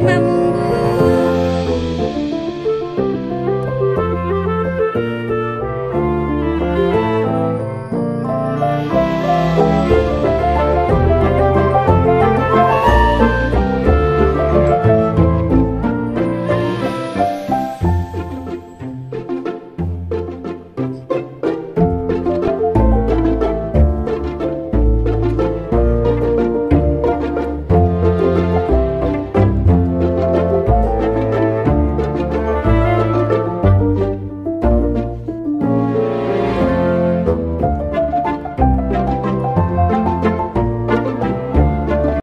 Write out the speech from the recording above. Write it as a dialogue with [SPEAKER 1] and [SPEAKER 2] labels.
[SPEAKER 1] Fatima